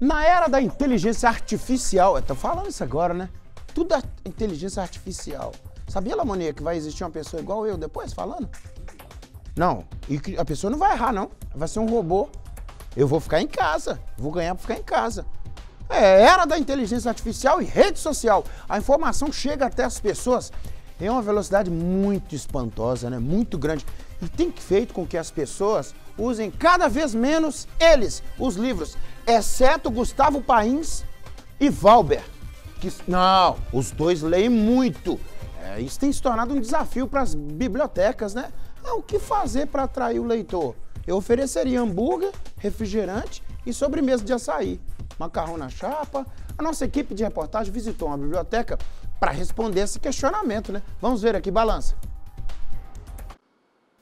Na era da inteligência artificial, eu tô falando isso agora, né? Tudo é inteligência artificial. Sabia, Lamonia, que vai existir uma pessoa igual eu depois falando? Não, e a pessoa não vai errar, não. Vai ser um robô. Eu vou ficar em casa. Vou ganhar pra ficar em casa. É era da inteligência artificial e rede social. A informação chega até as pessoas em uma velocidade muito espantosa, né? Muito grande. E tem feito com que as pessoas usem cada vez menos eles, os livros, exceto Gustavo Pains e Valber. Que, não, os dois leem muito. É, isso tem se tornado um desafio para as bibliotecas, né? É, o que fazer para atrair o leitor? Eu ofereceria hambúrguer, refrigerante e sobremesa de açaí. Macarrão na chapa. A nossa equipe de reportagem visitou uma biblioteca para responder esse questionamento, né? Vamos ver aqui, balança.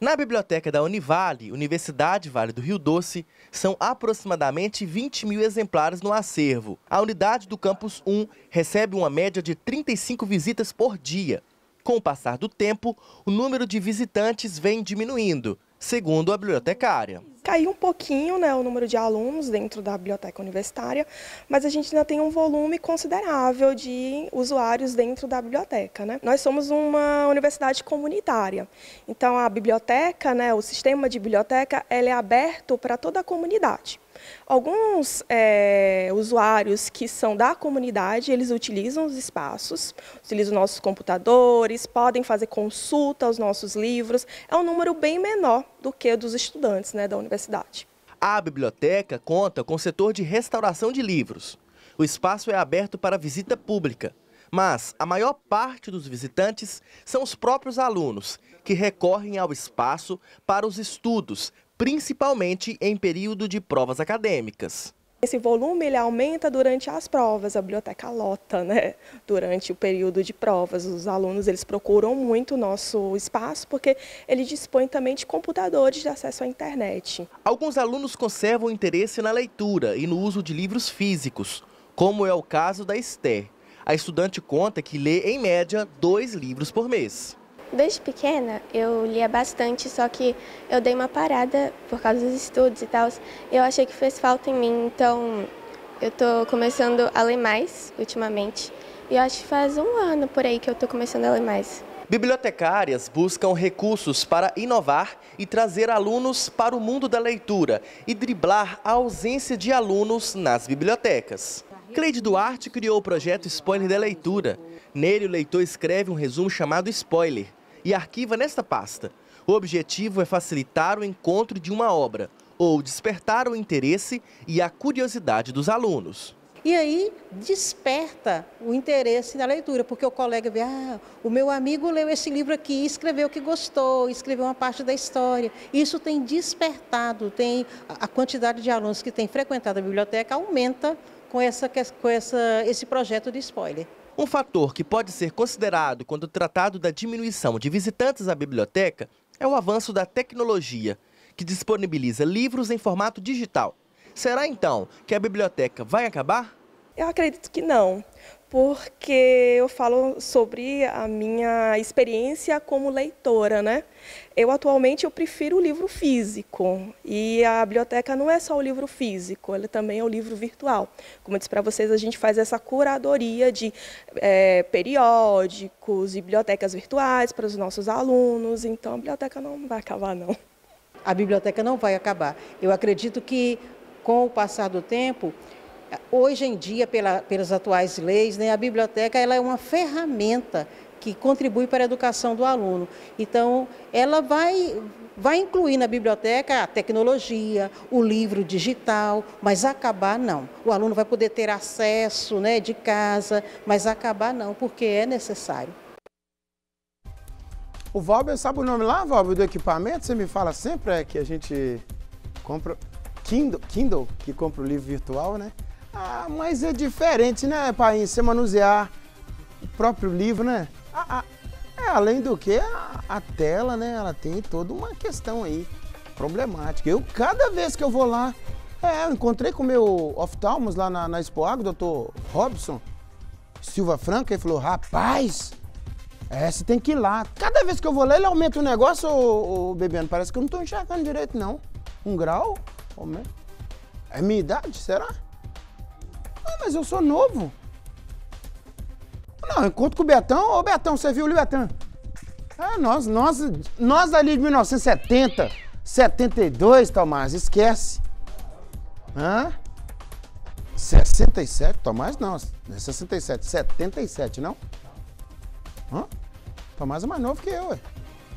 Na biblioteca da Univale, Universidade Vale do Rio Doce, são aproximadamente 20 mil exemplares no acervo. A unidade do Campus 1 recebe uma média de 35 visitas por dia. Com o passar do tempo, o número de visitantes vem diminuindo, segundo a bibliotecária. Caiu um pouquinho né, o número de alunos dentro da biblioteca universitária, mas a gente ainda tem um volume considerável de usuários dentro da biblioteca. Né? Nós somos uma universidade comunitária, então a biblioteca, né, o sistema de biblioteca, é aberto para toda a comunidade. Alguns é, usuários que são da comunidade, eles utilizam os espaços, utilizam nossos computadores, podem fazer consulta aos nossos livros. É um número bem menor do que dos estudantes né, da universidade. A biblioteca conta com o setor de restauração de livros. O espaço é aberto para visita pública, mas a maior parte dos visitantes são os próprios alunos, que recorrem ao espaço para os estudos, principalmente em período de provas acadêmicas. Esse volume ele aumenta durante as provas, a biblioteca lota, né? Durante o período de provas, os alunos eles procuram muito o nosso espaço porque ele dispõe também de computadores de acesso à internet. Alguns alunos conservam interesse na leitura e no uso de livros físicos, como é o caso da Esther. A estudante conta que lê em média dois livros por mês. Desde pequena eu lia bastante, só que eu dei uma parada por causa dos estudos e tal. Eu achei que fez falta em mim, então eu estou começando a ler mais ultimamente. E eu acho que faz um ano por aí que eu estou começando a ler mais. Bibliotecárias buscam recursos para inovar e trazer alunos para o mundo da leitura e driblar a ausência de alunos nas bibliotecas. Cleide Duarte criou o projeto Spoiler da Leitura. Nele, o leitor escreve um resumo chamado Spoiler, e arquiva nesta pasta. O objetivo é facilitar o encontro de uma obra ou despertar o interesse e a curiosidade dos alunos. E aí desperta o interesse na leitura, porque o colega vê, ah, o meu amigo leu esse livro aqui, escreveu que gostou, escreveu uma parte da história. Isso tem despertado, tem a quantidade de alunos que têm frequentado a biblioteca aumenta com, essa, com essa, esse projeto de spoiler. Um fator que pode ser considerado quando tratado da diminuição de visitantes à biblioteca é o avanço da tecnologia, que disponibiliza livros em formato digital. Será então que a biblioteca vai acabar? Eu acredito que não, porque eu falo sobre a minha experiência como leitora, né? Eu atualmente eu prefiro o livro físico e a biblioteca não é só o livro físico, ela também é o livro virtual. Como eu disse para vocês, a gente faz essa curadoria de é, periódicos e bibliotecas virtuais para os nossos alunos, então a biblioteca não vai acabar não. A biblioteca não vai acabar. Eu acredito que com o passar do tempo Hoje em dia, pela, pelas atuais leis, né, a biblioteca ela é uma ferramenta que contribui para a educação do aluno. Então, ela vai, vai incluir na biblioteca a tecnologia, o livro digital, mas acabar não. O aluno vai poder ter acesso né, de casa, mas acabar não, porque é necessário. O Valber, sabe o nome lá, Valber, do equipamento? Você me fala sempre é que a gente compra Kindle, Kindle, que compra o livro virtual, né? Ah, mas é diferente, né, pai? Você manusear o próprio livro, né? Ah, ah, é, além do que, a, a, tela, né? Ela tem toda uma questão aí problemática. Eu, cada vez que eu vou lá, é, eu encontrei com o meu oftalmos lá na, na Expo Agro, doutor Robson Silva Franca, ele falou, rapaz, é, você tem que ir lá. Cada vez que eu vou lá, ele aumenta o negócio, ô, ô, bebendo. Parece que eu não estou enxergando direito, não. Um grau? É minha idade, será? Mas eu sou novo. Não, encontro com o Betão. Ô, Betão, você viu o Betão? Ah, nós, nós, nós ali de 1970, 72, Tomás, esquece. Hã? 67, Tomás não, não é 67, 77, não? Hã? Tomás é mais novo que eu, ué.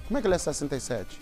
Como é que ele é 67?